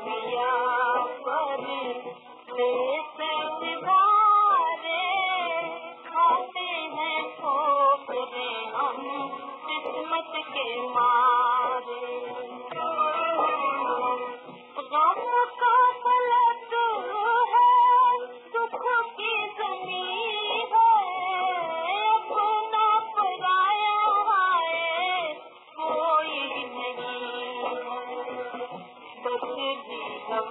Yeah, buddy.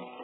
happen.